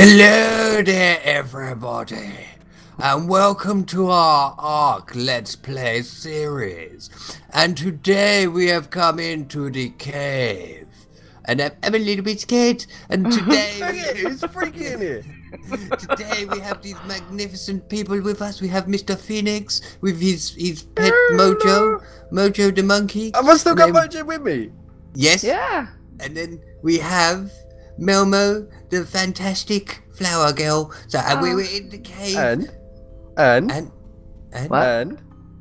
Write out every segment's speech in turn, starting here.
Hello there, everybody, and welcome to our Ark Let's Play series. And today we have come into the cave, and uh, I'm, I'm a little bit scared. And today, It's freaky in here. today we have these magnificent people with us. We have Mr. Phoenix with his his pet Mojo, Mojo the monkey. Have I still got And then- Mojo with me? Yes. Yeah. And then we have Melmo, the fantastic flower girl. So and uh, we Oh. were in the cave. And, and, and and What? and,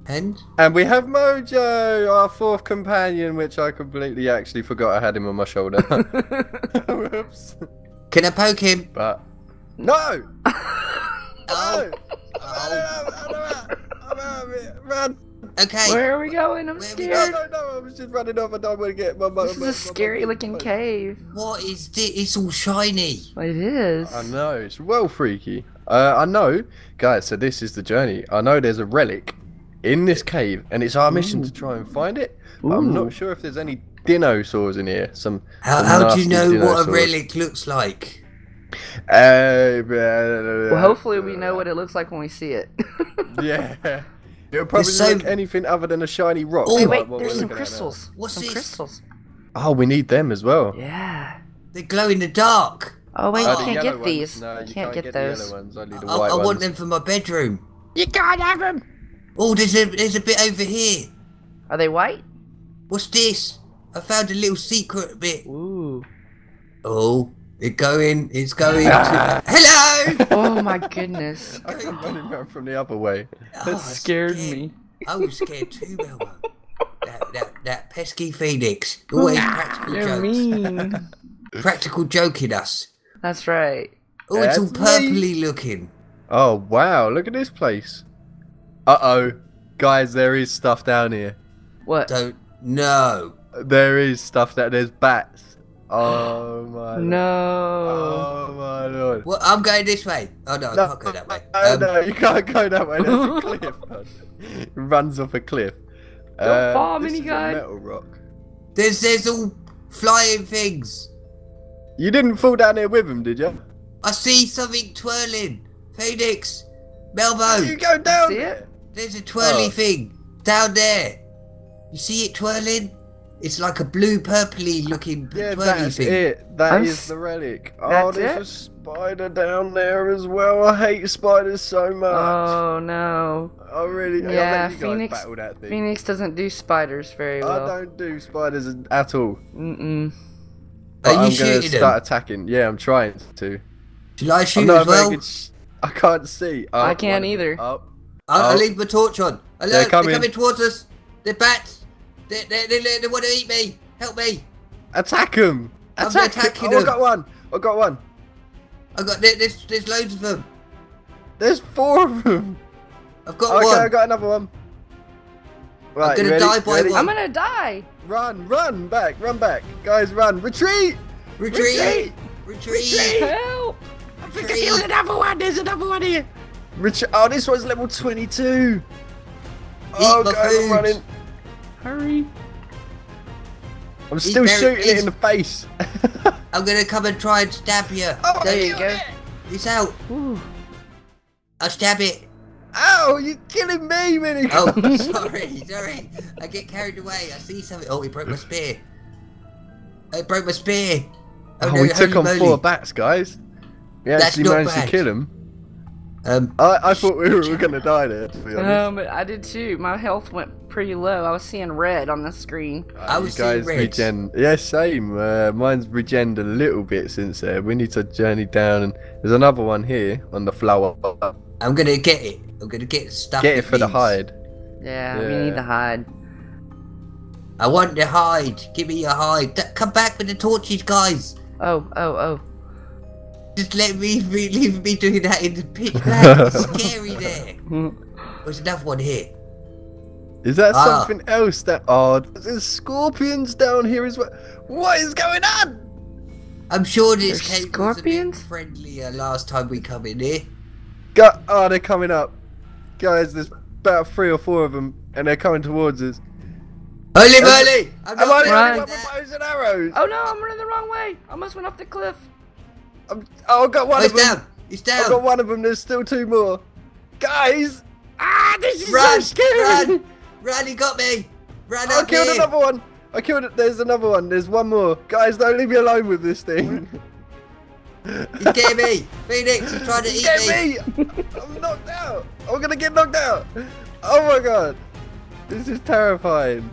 and and we have Mojo, our fourth companion, which I completely actually forgot I had him on my shoulder. Whoops. can I poke him? But no, Oh, no. I'm out, I'm out of it. Run! Okay. Where are we going? I'm Where we No, scared. no, no! I'm just running off. I don't want to get my. my This is a scary looking my- cave. What is this? It's all shiny. It is. I know it's well freaky. Uh, I know, guys. So this is the journey. I know there's a relic in this cave, and it's our mission to try and find it. I'm not sure if there's any dinosaurs in here. Some. How, some how do you nasty know what a relic looks like? Uh, Well, hopefully we know what it looks like when we see it. Yeah. It'll probably There's so- look anything other than a shiny rock. Oh, Hey, like wait, there's some looking at now. crystals. What's some this? crystals. Oh, we need them as well. Yeah. They glow in the dark. Oh wait, Oh, you can't yellow get ones. these. No, you you can't, get, the those. yellow ones. Only the I, white I want ones. them for my bedroom. You can't have them. Oh, there's a there's a bit over here. Are they white? What's this? I found a little secret bit. Ooh. Oh, it's going. It's going. to... Hello. Oh my goodness. I come running around from the other way. Oh, That I'm scared scared. me. I was scared too, Melmo. that, that, that pesky Phoenix. Always practical You're jokes. mean. Practical joking us. That's right. Oh, it's all That's me. purpley looking. Oh wow! Look at this place. Uh oh, guys, there is stuff down here. What? Don't know. There is stuff that there's bats. Oh my. lord. No. Oh my lord. Well, I'm going this way. Oh no, I No, can't go that way. no, Um, no, you can't go that way. There's a cliff. It runs off a cliff. Uh, Don't fall, this mini is a guy. metal rock. There's there's all flying things. You didn't fall down there with him, did you? I see something twirling. Phoenix, Melbo. You go down See there. it? there's a twirly Oh. thing down there. You see it twirling? It's like a blue purpley looking Yeah, twirly that's thing. it. That I'm is the relic. Oh, there's it? a spider down there as well. I hate spiders so much. Oh no. I really. I Yeah, bet you guys Phoenix- that thing. Phoenix doesn't do spiders very well. I don't do spiders at all. Mm-mm. But Are you I'm gonna start them? attacking. Yeah, I'm trying to. Shall I shoot as well? sh- I can't see. Oh, I can't either. them. Oh, I'll, I'll leave my torch on. Hello, They're coming. they're coming. coming, towards us. They're bats. They, they, they, they, want to eat me. Help me. attack him! I'm Attack him! attacking Oh, I them. got one. I got one. I got there, there's there's loads of them. There's four of them. I've got Okay, one. I got another one. Right, I'm gonna ready? die by Ready? one. I'm gonna die. Run, run back, run back, guys, run, retreat! Retreat. Retreat. Retreat. Retreat. Help! I think I killed another one. There's another one here. Retreat. Oh, this one's level 22. oh, my guys, food. I'm running. Hurry. I'm still very- shooting it in the face. I'm gonna come and try and stab you. oh, There you go. it. It's out. Ooh. I'll stab it. Ow, you're killing me, Minnie. Oh, sorry, sorry. I get carried away. I see something. Oh, he broke my spear. It broke my spear. Oh, Oh, no, we took on moly. four bats, guys. We That's actually not managed bad. to kill him. Um, I, I thought we were, we were going to die there, to be honest. Um, I did too. My health went pretty low. I was seeing red on the screen. I Uh, was you guys seeing reds. regen. Yeah, same. Uh, mine's regened a little bit since there. We need to journey down, and there's another one here on the flower. I'm gonna get it. I'm gonna get stuff. Get it for the hide. Yeah, we need the hide. I want the hide. Give me your hide. D- come back with the torches, guys. Oh, oh, oh. Just let me be, leave me doing that in the pitch black. It's scary there. There's another one here. Is that Ah. something else that? Oh, there's scorpions down here as well. What is going on? I'm sure this There's cave was a bit scorpions? friendlier last time we come in here. Go- oh, they're coming up, guys. There's about three or four of them, and they're coming towards us. Holy Am- moly! I'm Am not the doing only Run. one with bows and arrows? Oh no, I'm running the wrong way. I almost went off the cliff. I'm, oh, I've got one Oh, of he's them. down. He's down. I've got one of them. There's still two more. Guys! Ah, this is Run, so scary. run, run! He got me. Run I killed here. another one. I killed it. There's another one. There's one more. Guys, don't leave me alone with this thing. He's getting me. Phoenix, he's trying to eat Get me. me! I'm knocked out. I'm gonna get knocked out. Oh my god. This is terrifying.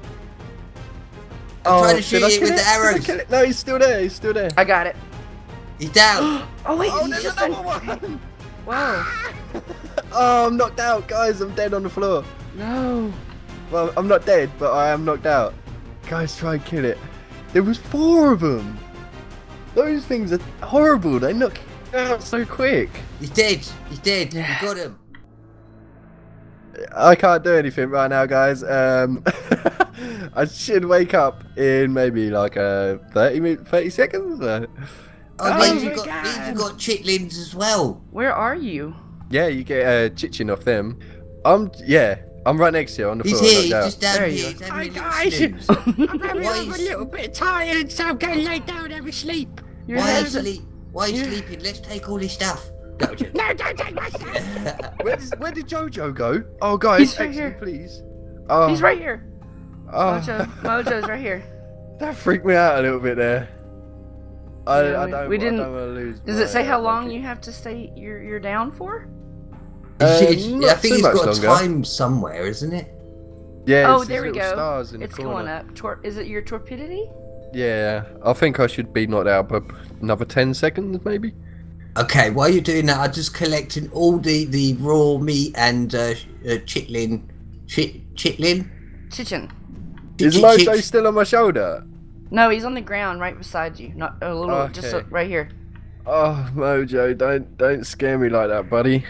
I'm trying to did I shoot it with the Did I arrows. No, he's still there. He's still there. I got it. He's down. Oh wait, Oh, he's there's just another on. one. Whoa. Oh, I'm knocked out, guys. I'm dead on the floor. No. Well, I'm not dead, but I am knocked out. Guys, try and kill it. There was four of them. Those things are horrible. They knock out so quick. He's dead. He's dead. You got him. I can't do anything right now, guys. Um, I should wake up in maybe like uh, 30 minutes, 30 seconds. Uh, Oh, Oh means my you got God. means you got chitlins as well. Where are you? yeah, you get uh, chitching off them. I'm yeah, I'm right next to you on the He's floor. here. He's knocked out. just down There here. you He's go. having a Hi, guys. I'm having Why I'm a little bit tired, so I'm going to lay down and have a sleep. Your Why are you head's sleep? Why are you Yeah. sleeping? Let's take all his stuff. No, just- No, don't take my stuff. Where, does, where did Mojo go? Oh, guys, He's right exit, here. please. Oh, He's right here. Oh, Mojo. Mojo's right here. that freaked me out a little bit there. I, Yeah, I we- don't. we I didn't- don't want to lose. Does my, it say how uh, long monkey. you have to stay? You're you're down for? Uh, It's- it's- I think it's got longer. a time somewhere, isn't it? Yeah. oh, there we go. little Stars in the It's corner. going up. Tor- is it your torpidity? Yeah, I think I should be knocked out for another ten seconds, maybe. Okay, while you're doing that, I'm just collecting all the, the raw meat and uh, uh, chitlin. Chit, chitlin? Chichen. Is Mojo still on my shoulder? No, he's on the ground right beside you. Not a little, just Okay. uh, right here. Oh, Mojo, don't don't scare me like that, buddy.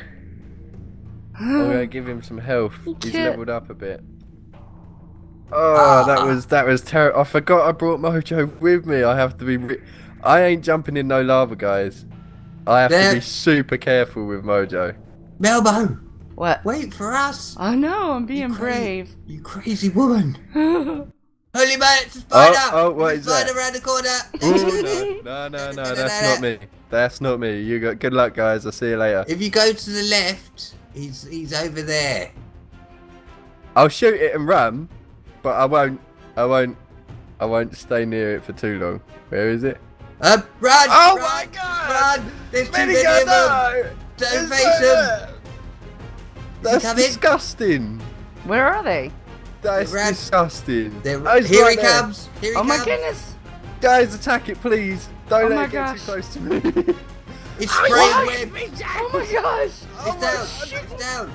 I'm gonna give him some health. You He's can't- leveled up a bit. Oh, that was that was terrible. I forgot I brought Mojo with me. I have to be. Re- I ain't jumping in no lava, guys. I have to be super careful with Mojo. Melbo, what? wait for us. I know. I'm being You brave. You crazy woman. oh Holy man, it's a spider! oh, what There's is a spider that? around the corner! Ooh, no, no, no, no, that's not me. That's not me. You got good luck, guys. I'll see you later. if you go to the left, he's he's over there. I'll shoot it and run, but I won't. I won't. I won't stay near it for too long. Where is it? Uh, run! Oh run, my God! Run! There's too Many many go of them! Don't face them! That's disgusting. Where are they? That's They're disgusting. They're, Oh, here right he there. comes! Here he Oh my goodness! Guys, attack it, please. Don't Oh let it get gosh. too close to me. It's Oh, spraying why? web! Oh my gosh! Oh It's my down! shit. It's down!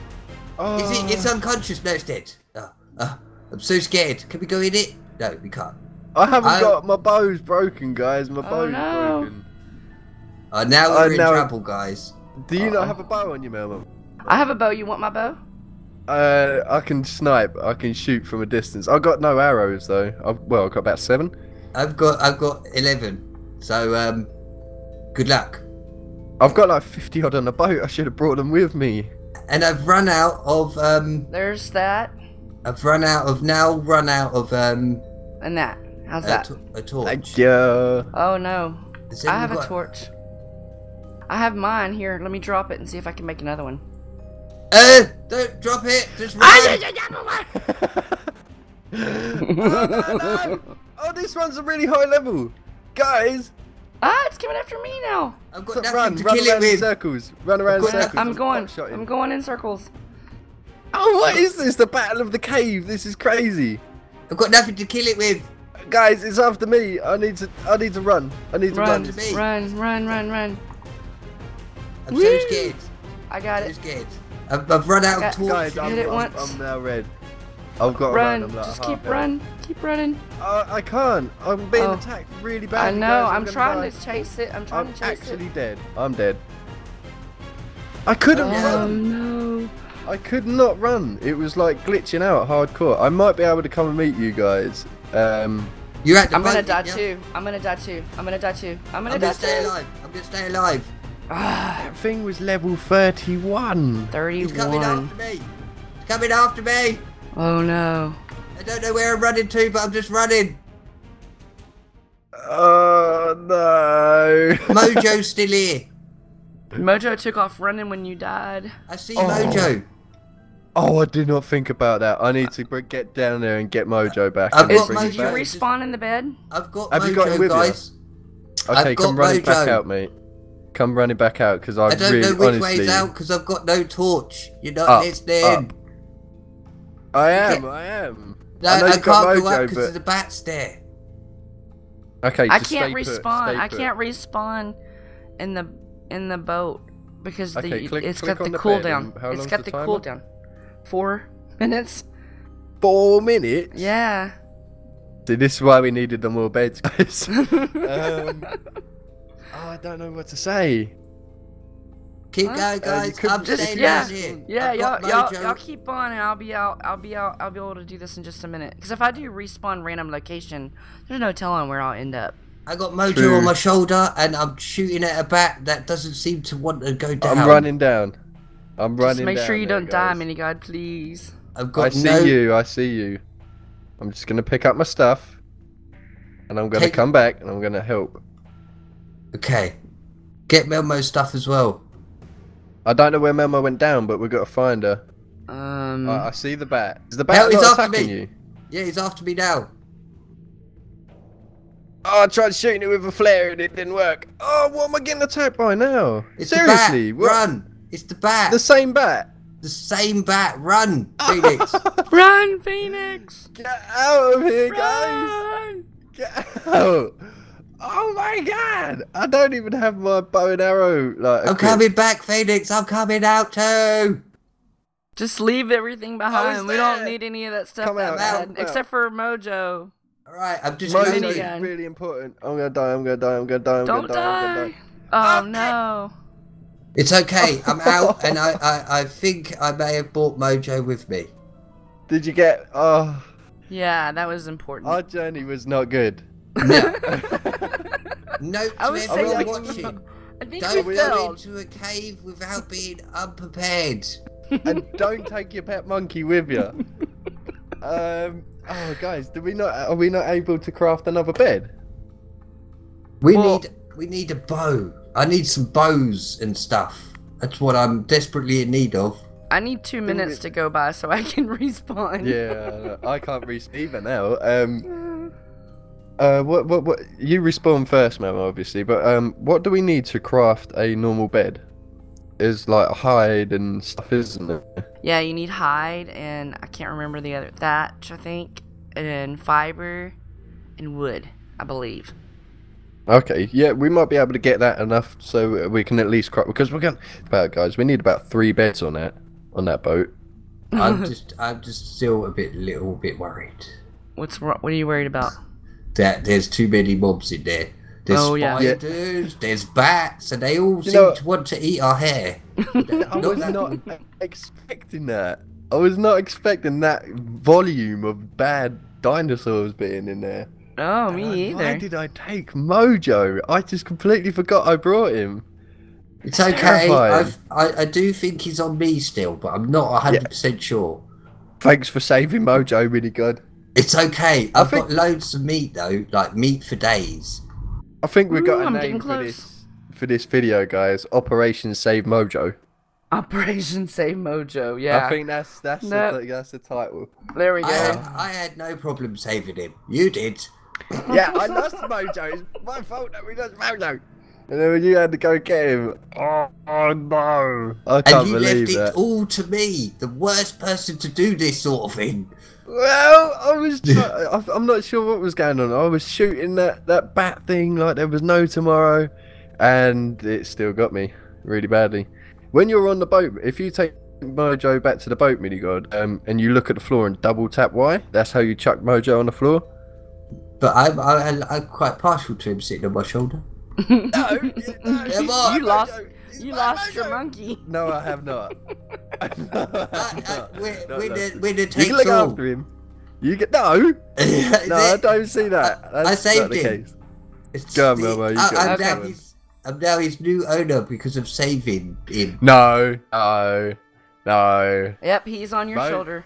Oh. Is it? It's unconscious. No, it's dead. Oh, oh, I'm so scared. Can we go in it? No, we can't. I haven't I- got my bow's broken, guys. My Oh, bow's no. broken. Oh, now Oh, we're in now- trouble, guys. Do you Uh-oh. not have a bow on you, Melman? I have a bow. You want my bow? Uh, I can snipe. I can shoot from a distance. I got no arrows though. I've, well, I've got about seven. I've got I've got eleven. So um, good luck. I've got like fifty odd on the boat. I should have brought them with me. And I've run out of um, There's that I've run out of now run out of um, and that. How's a, that? to- a torch. Thank you. Oh no. I have anyone a torch. I have mine here. Let me drop it and see if I can make another one. Uh, don't drop it. Just run. oh, no, no. oh, this one's a really high level, guys. Ah, it's coming after me now. I've got Run, nothing run to around kill it in with. circles. Run around in got- circles. I'm going. buckshotting. I'm going in circles. Oh, what is this? The Battle of the Cave. This is crazy. I've got nothing to kill it with. Guys, it's after me. I need to. I need to run. I need to Run, run. to me. run, run, run, run. I'm Woo. so scared. I got So it. scared. I've, I've run out Got- of torch. Guys, I'm, Hit it I'm, once. I'm now red. I've got to run. Run. Like Just keep running. Keep running. Uh, I can't. I'm being Oh. attacked really bad. I know. guys. I'm gonna trying die. to chase it. I'm trying I'm to chase it. I'm actually dead. I'm dead. I couldn't Oh run. no. I could not run. It was like glitching out hardcore. I might be able to come and meet you guys. Um, You're at the I'm gonna die yeah? too. I'm gonna die too. I'm gonna die too. I'm gonna I'm die gonna stay too. alive. I'm gonna stay alive. Ah, that thing was level 31. He's coming after me. He's coming after me. Oh no. I don't know where I'm running to, but I'm just running. Uh, Oh no! Mojo's still here. Mojo took off running when you died. I see Oh. Mojo. Oh, I did not think about that. I need to get down there and get Mojo back. I've and got bring him Did you Mojo. respawn in the bed? I've got Have Mojo, you got him with you? guys. Okay, I've come got running back Mojo. out, mate. Come running back out because I, I don't really, know which honestly, way's out because I've got no torch. You're not Up, listening. up. I am, Yeah. I am. No, I I, can't got go Mojo, up because but- there's a bat there. Okay, I can't stay put, respawn. stay I put. can't respawn in the in the boat because Okay, the click- it's click got the the bed cooldown. and how It's long's got the the timer? cooldown. Four minutes. Four minutes. Yeah. See, this is why we needed the more beds, guys. um, oh, I don't know what to say. Keep Huh? going, Uh, guys. could I'm just- staying yeah. down here. Yeah, y'all, y'all, y'all keep on, and I'll be out. I'll be out. I'll be able to do this in just a minute. Because if I do respawn random location, there's no telling where I'll end up. I got Mojo True. on my shoulder and I'm shooting at a bat that doesn't seem to want to go down. I'm running down. I'm running Just make down sure you don't die, guys. mini god, please. I've got I see no. you. I see you. I'm just gonna pick up my stuff, and I'm gonna Take- come back and I'm gonna help. Okay. Get Melmo's stuff as well. I don't know where Melmo went down, but we've got to find her. Um, I, I see the bat. Is the Hell, bat he's not after attacking me. you? Yeah, he's after me now. Oh, I tried shooting it with a flare and it didn't work. Oh, what am I getting attacked by now? It's Seriously, the bat. Run. It's the bat. The same bat. The same bat. Run, Phoenix. run, Phoenix! Get out of here, guys! Run! Get out! Oh my god! I don't even have my bow and arrow. Like, I'm coming back, Phoenix. I'm coming out too. Just leave everything behind. We don't need any of that stuff Come that out, bad, out. except for Mojo. All right, I'm just Mojo Mini loading. gun. is really important. I'm gonna die. I'm gonna die. I'm gonna die. I'm Don't gonna die. I'm gonna die. die. Oh no. It's okay. I'm out, and I, I, I think I may have brought Mojo with me. Did you get? Oh, Yeah, that was important. our journey was not good. No. Note I to was everyone saying- watching. I think Don't we go into a cave without being unprepared. and don't take your pet monkey with you. Um. Oh, guys, do we not? Are we not able to craft another bed? We Well- need we need a bow. I need some bows and stuff. That's what I'm desperately in need of. I need two minutes to go by so I can respawn. Yeah, I can't respawn either now. Um. Uh, what, what, what? You respawn first, man, obviously. But um, what do we need to craft a normal bed? Is like hide and stuff, isn't it? Yeah, you need hide and I can't remember the other thatch, I think, and fiber and wood, I believe. Okay, yeah, we might be able to get that enough so we can at least craft because we're going. About guys, we need about three beds on that on that boat. I'm just I'm just still a bit little bit worried What's wro- what are you worried about? That there's too many mobs in there. There's Oh, yeah. Yeah. spiders, there's bats, and they all seem know- to want to eat our hair. I was not expecting that. I was not expecting that volume of bad dinosaurs being in there. Oh, me And I- Why either. did I take Mojo? I just completely forgot I brought him. It's okay. I've, I I do think he's on me still, but I'm not 100 percent sure. Thanks for saving Mojo, really good. It's okay. I've think- got loads of meat though, like meat for days. I think we've got Ooh, a I'm name for close. this for this video, guys. Operation Save Mojo. Operation Save Mojo. Yeah. I think that's that's No. the, that's the title. there we I go. had, I had no problem saving him. You did. yeah, I lost Mojo. It's my fault that we lost Mojo. And then you had to go get him. Oh, oh no! I can't and you believe left that. it all to me, the worst person to do this sort of thing. Well, I was. Try- I- I'm not sure what was going on. I was shooting that that bat thing like there was no tomorrow, and it still got me really badly. When you're on the boat, if you take Mojo back to the boat, mini god, um, and you look at the floor and double tap Y, that's how you chuck Mojo on the floor. But I'm, I, I'm quite partial to him sitting on my shoulder. No, no, Come on. you lost. You lost your monkey. No, I have not. I, I, we're, uh, uh, No, we're, no. the, we're the You can look all. after him. You get no. No, I don't see that. I- I That's saved not the him. case. It's Go on, the- Melmo, you I, go. I'm, Okay. now his, I'm now his new owner because of saving him. No, no, no. Yep, he's on your Mo- shoulder.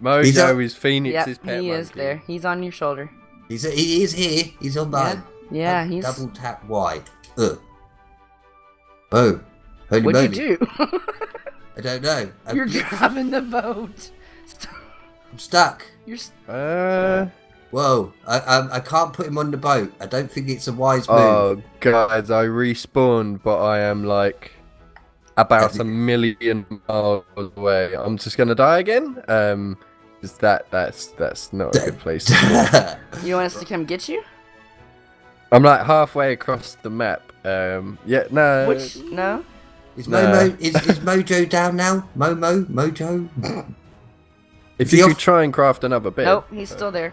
Mojo He's a- is Phoenix's Yep, pet he is monkey. there. He's on your shoulder. He's he is here. He's on mine. Yeah, Dou- he's. Double tap Y. Ugh. Oh. Holy What'd moly. you do? I don't know. I'm, You're driving the boat. I'm stuck. You're. s- Uh, Whoa. I, I, I can't put him on the boat. I don't think it's a wise move. oh, guys, I respawned, but I am like about a million miles away. I'm just gonna die again. Um, is that that's that's not a good place. To. You want us to come get you? I'm like halfway across the map. Um, yeah, no. Which no? is, Nah. Momo, is, is Mojo down now? Momo? Mojo? If you could try and craft another bit. Nope, he's still there.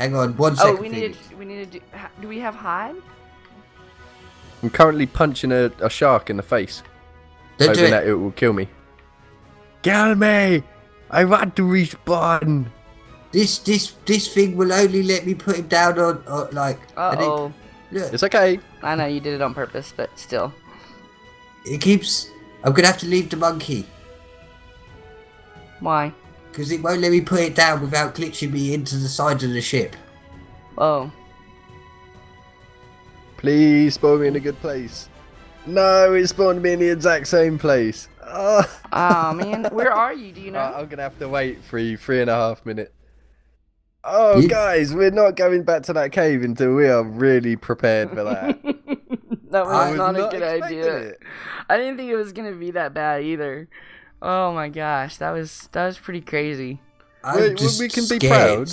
Hang on, one Oh, second. we need to. We need to do. Do we have hide? I'm currently punching a, a shark in the face, Don't do it. that it will kill me. Kill me! I want to respawn. This this this thing will only let me put him down on, on like. Uh and it- oh. Look, It's okay. I know you did it on purpose, but still. it keeps. I'm gonna have to leave the monkey Why? because it won't let me put it down without glitching me into the side of the ship. Oh. Please spawn me in a good place. No, it spawned me in the exact same place. Oh, Oh man, where are you? Do you know? I'm gonna have to wait three, three and a half minutes. Oh, You- guys, we're not going back to that cave until we are really prepared for that. that was I was not, a not good idea. it. I didn't think it was gonna be that bad either. Oh my gosh, that was that was pretty crazy. I'm Wait, well, just we can be proud.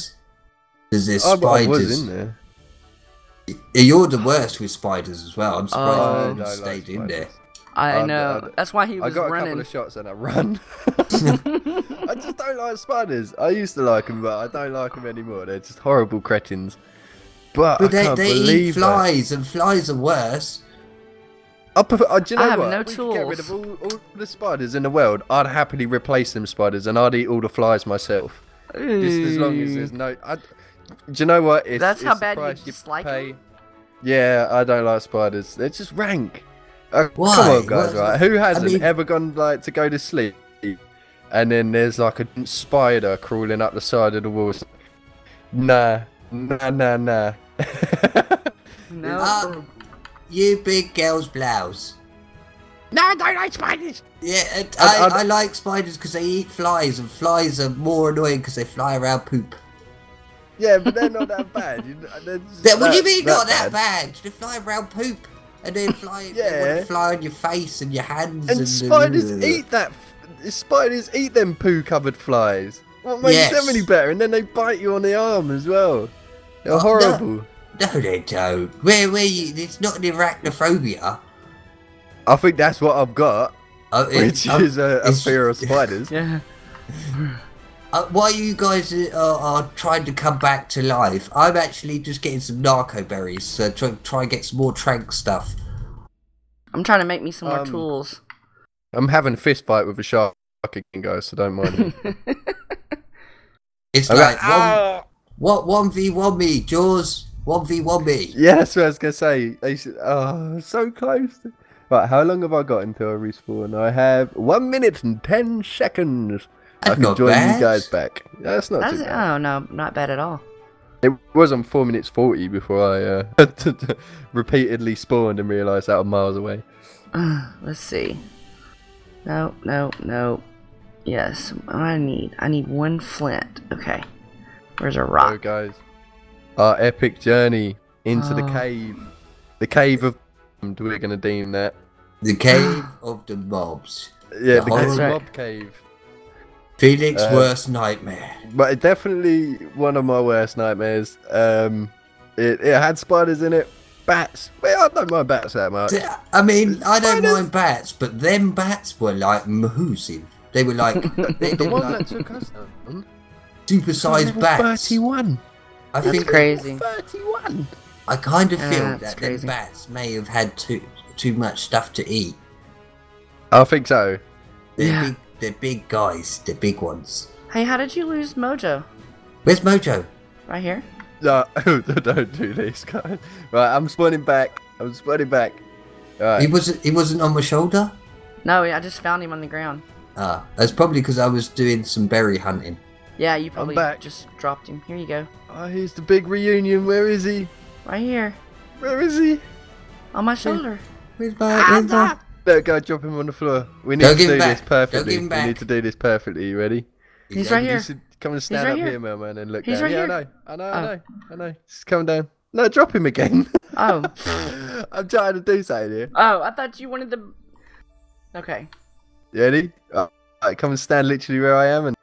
Because there's I, I spiders. was in there. You're the worst with spiders as well. I'm surprised Oh. you I stayed like in there. I Um, know. uh, That's why he was I was got a couple of shots and I run. I just don't like spiders. I used to like them, but I don't like them anymore. They're just horrible cretins. But, But I they, can't they eat believe that. flies, and flies are worse. I prefer, uh, do you I have what? no we could get rid of all, all the spiders in the world. I'd happily replace them spiders, and I'd eat all the flies myself. Just as long as there's no. I, do you know what? It's, That's how it's the bad you price dislike pay. 'em? Yeah, I don't like spiders. They're just rank. Uh, Why? Come on, guys. What- Right? Who hasn't mean- ever gone like to go to sleep, and then there's like a spider crawling up the side of the wall? It's like, Nah, nah, nah, nah. No. Uh, you big girl's blouse. No, I don't like spiders. Yeah, and I'd- I, I'd- I like spiders because they eat flies, and flies are more annoying because they fly around poop. yeah, but they're not that bad. You, they're just Yeah, what do you that- mean not that bad? They fly around poop, and then fly. Yeah. wanna fly on your face and your hands. And and spiders Ugh. eat that. Spiders eat them poo-covered flies. What makes Yes. them any better? And then they bite you on the arm as well. They're Oh, horrible. No, they don't. Where, where you? It's not an arachnophobia. I think that's what I've got, Oh, it- which oh, is a, a fear of spiders. yeah. Uh, while you guys are, are trying to come back to life, I'm actually just getting some narco berries. So try, try and get some more trank stuff. I'm trying to make me some more Um, tools. I'm having a fist fight with a shark again, guys, so don't mind me. It's I'm like like, one, "Ah!" what one v one me, Jaws. One v one me. Yeah, that's what I was gonna say. They should, oh, so close. Right, how long have I got until I respawn? I have one minute and ten seconds. I can join bad. you guys back. That's not That's, too bad. oh no, not bad at all. It was on four minutes forty before I uh, repeatedly spawned and realised that I'm miles away. Let's see. No, no, no. Yes, I need. I need one flint. Okay. Where's a So, rock? guys, our epic journey into the Oh. cave, the cave of. We're gonna deem that. The cave of the mobs. Yeah, The the horror- cave, right. mob cave. Phoenix' Uh, worst nightmare. But it definitely one of my worst nightmares. Um, it, it had spiders in it, bats. Well, I don't mind bats that much. I mean, I don't Spiders- mind bats, but them bats were like massive. They were like they, The they were one like that took us down. super-sized bats. Thirty-one. I That's think crazy. Thirty-one. I kind of feel that's that crazy. them bats may have had too too much stuff to eat. I think so. They're Yeah. big. They're big guys. They're big ones. Hey, how did you lose Mojo? Where's Mojo? Right here? No, don't do this, guys. Right, I'm spawning back. I'm spawning back. He wasn't. He wasn't on my shoulder. No, I just found him on the ground. Ah, that's probably because I was doing some berry hunting. Yeah, you probably back. just dropped him. Here you go. Oh, here's the big reunion. Where is he? Right here. Where is he? On my shoulder. Where's my, where's my... No, go drop him on the floor. We need Don't to give do him this back. Don't perfectly. give him We need to do this perfectly. You ready? He's right You here. should come and stand right up here. here, mailman, and look He's down. right yeah, here. I know. I know. I Oh. know. I know. Just come down. No, drop him again. Oh. I'm trying to do something here. Oh, I thought you wanted the. Okay. You ready? Oh, right, come and stand literally where I am and.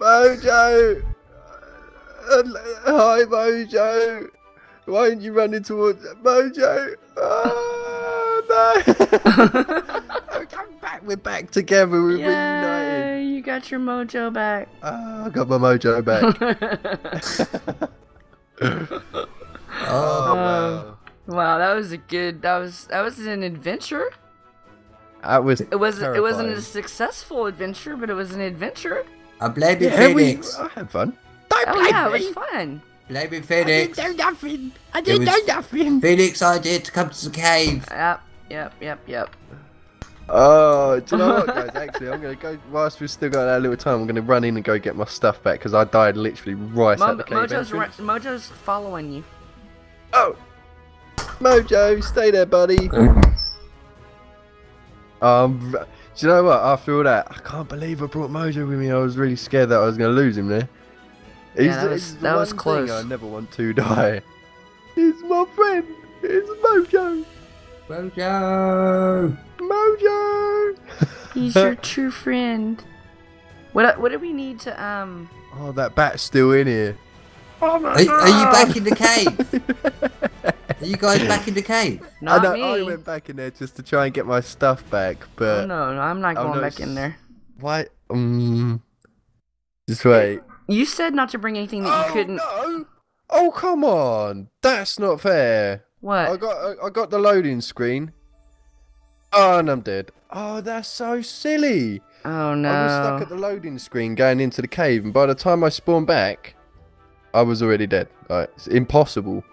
Mojo! Uh, Hi, Mojo! Why aren't you running towards Mojo? Oh, no! Come back, we're back together, we're reunited. Yay! You got your mojo back. Oh, I got my mojo back. oh, wow. wow, that was a good. That was that was an adventure. That was It was it wasn't a successful adventure, but it was an adventure. I blame you, Yeah, we, I had fun. Don't Oh blame yeah, it was fun. Blame you, I didn't do nothing. I didn't was- do nothing. Phoenix idea to come to the cave. Yep, yep, yep, yep. Oh, do you know what, guys? Actually, I'm gonna go. Whilst we've still got that little time, I'm gonna run in and go get my stuff back because I died literally right Mo- at the cave Mojo's entrance. Mojo's following you. Oh, Mojo, stay there, buddy. Um, do you know what? After all that, I can't believe I brought Mojo with me. I was really scared that I was gonna lose him there. He's that the- was- he's the that was close. Thing I never want to die. He's my friend. It's Mojo. Mojo. Mojo. He's your true friend. What what do we need to um? Oh, that bat's still in here. Oh my Are, are you back in the cave? Are you guys back in the cave? Not I, know, me. I went back in there just to try and get my stuff back, but Oh, no, no, I'm not Oh, going no, back in there. why? Um, just wait. You said not to bring anything that you couldn't. no! Oh come on, that's not fair. What? I got I, I got the loading screen. Oh, and I'm dead. Oh, that's so silly. oh no. I was stuck at the loading screen going into the cave, and by the time I spawned back, I was already dead. Like, it's impossible.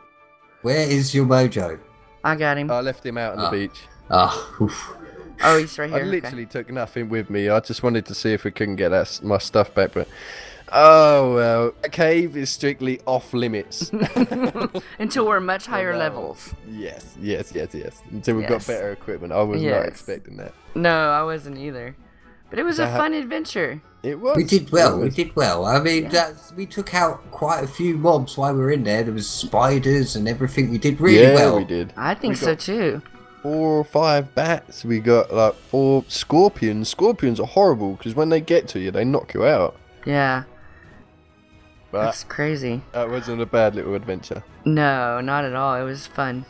Where is your mojo? I got him. I left him out on Ah. the beach. Ah, oof. oh, he's right I here. okay. literally took nothing with me. I just wanted to see if we couldn't get that, my stuff back, but oh well. A cave is strictly off limits. Until we're much higher no. levels. yes, yes, yes, yes. Until we've Yes. got better equipment. I was not expecting that. No, I wasn't either. But it was a That- fun adventure. It was. We did well. We did well. I mean, Yeah. that's, we took out quite a few mobs while we were in there. There was spiders and everything. We did really yeah, well. we did. I think We so too. Four or five bats. We got like four scorpions. Scorpions are horrible because when they get to you, they knock you out. Yeah, But that's crazy. that wasn't a bad little adventure. No, not at all. It was fun.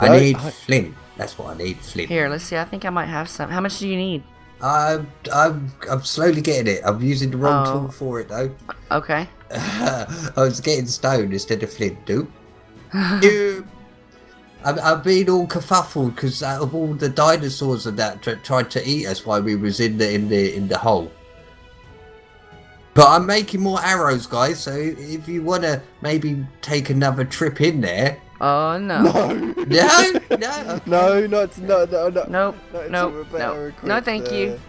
I Right, need I- flint. That's what I need. Flint. Here, let's see. I think I might have some. How much do you need? I'm, I'm, I'm slowly getting it. I'm using the wrong Oh. tool for it though. Okay. I was getting stone instead of flint, dude. Dude. I'm, I'm being all kerfuffled because out of all the dinosaurs and that tried to eat us while we was in the in the in the hole. But I'm making more arrows, guys. So if you want to maybe take another trip in there, Oh no. no, no, No, not no no no. Nope. Not until Nope. we're better No. No, equipped, thank uh, you.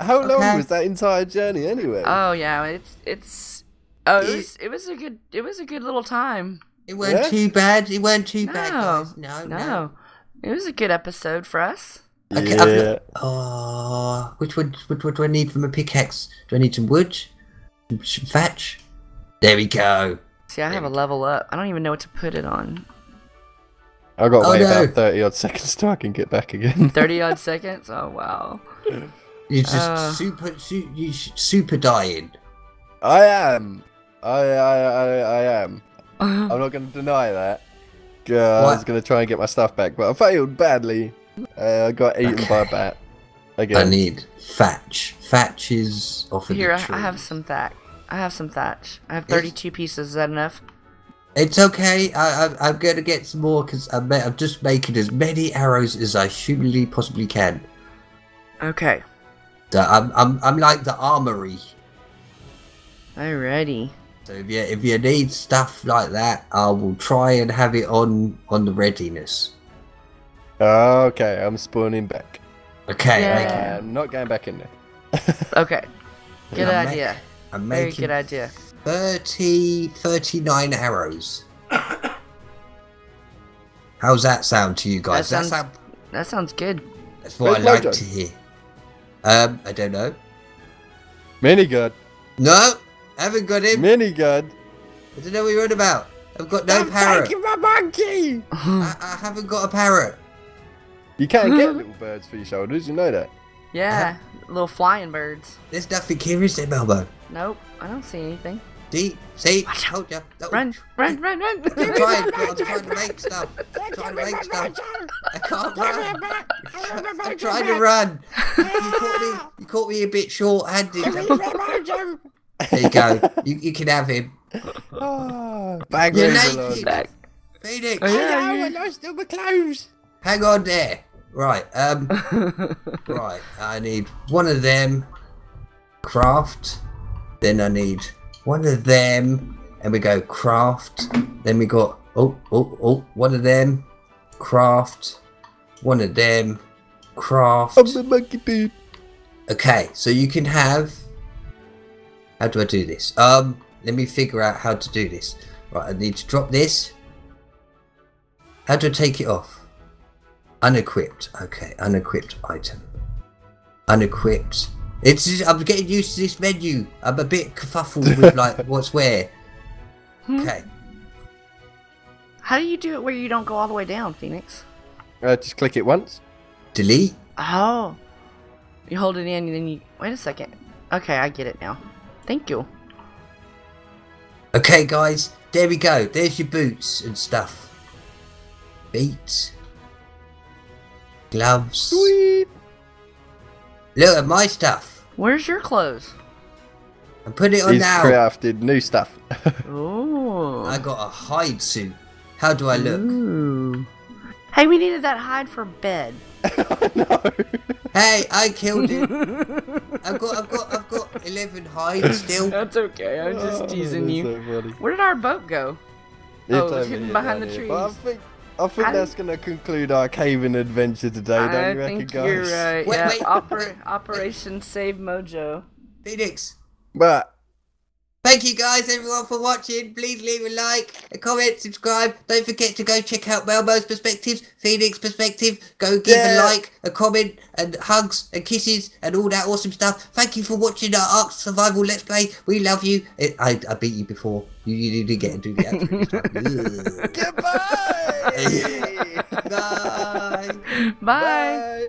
How long Okay. was that entire journey anyway? Oh yeah, it's it's. Oh, it It- was it was a good it was a good little time. it weren't Yeah? too bad. It weren't too bad, No, guys. No, no, no. it was a good episode for us. Okay, yeah. I've got- Oh, which one? What, what do I need from a pickaxe? Do I need some wood? Some, some thatch? There we go. See, I have a level up. I don't even know what to put it on. I got to Oh, wait no. about thirty odd seconds till I can get back again. Thirty odd seconds. Oh wow. You're just Uh. super, su- you sh- super dying. I am. I I I, I am. I'm not going to deny that. Uh, I was going to try and get my stuff back, but I failed badly. Uh, I got eaten by a Okay. bat. I need thatch. Thatch is off of Here, the I, tree. I have some thatch. I have some thatch. I have Yes. thirty-two pieces. Is that enough? It's okay. I, I, I'm going to get some more because I'm, I'm just making as many arrows as I humanly possibly can. Okay. So I'm, I'm, I'm like the armory. Alrighty. So if you if you need stuff like that, I will try and have it on on the readiness. Okay, I'm spawning back. Okay, Yeah. okay. I'm not going back in there. Okay. Good I'm ma- idea. I'm Very making good idea. 30, 39 arrows. How's that sound to you guys? That That sounds- sound- That sounds good. that's what I Where's like Mojo? to hear. Um, I don't know. Minigun. No, I haven't got him. Minigun. I don't know what you're on about. I've got no parrot. my monkey. I, I haven't got a parrot. You can't get little birds for your shoulders, you know that. Yeah, little flying birds. There's nothing here, is there, Melbo? Nope, I don't see anything. See? See? Watch out. Told ya. No. Run, run, run, run! I'm trying, I'm trying to make stuff. I'm trying to make stuff. I can't run. I'm trying to run. You caught me. You caught me a bit short-handed. There you go. You, you can have him. Ah, bag You're naked. along. Back. Phoenix. Oh, yeah, you- lost all my clothes. Hang on there. Right. Um. right. I need one of them. Craft. Then I need one of them, and we go craft. Then we got oh oh oh one of them. Craft. One of them. Craft. I'm the monkey dude. Okay, so you can have. How do I do this? Um, let me figure out how to do this. Right, I need to drop this. How do I take it off? Unequipped. Okay, unequipped item. Unequipped. It's. just- I'm getting used to this menu. I'm a bit kerfuffled with like what's where. Okay. How do you do it where you don't go all the way down, Phoenix? Uh, just click it once. Delete. Oh. You hold it in and then you. Wait a second. Okay, I get it now. Thank you. Okay, guys. There we go. There's your boots and stuff. Feet. Gloves. Sweet. Look at my stuff. Where's your clothes? I'm putting it on He's now. crafted new stuff. Ooh. I got a hide suit. How do I look? Ooh. Hey, we needed that hide for bed. no. Hey, I killed him. I've got, I've got, I've got eleven hides still. That's okay. I'm just Oh, teasing that's you. so funny. Where did our boat go? It's Oh, it's hidden behind the here. But I trees. Think, I think I- that's going to conclude our caving adventure today, don't I you reckon, think guys? you're right. Wait, yeah. wait. Oper- Operation Save Mojo. Phoenix. But Thank you guys, everyone, for watching. Please leave a like, a comment, subscribe. Don't forget to go check out Melbo's perspectives, Phoenix perspective. Go give a like, a comment, and hugs and kisses and all that awesome stuff. Thank you for watching our Ark Survival Let's Play. We love you. It, I, I beat you before. You, you didn't get to do the outro goodbye. Bye. Bye. Bye.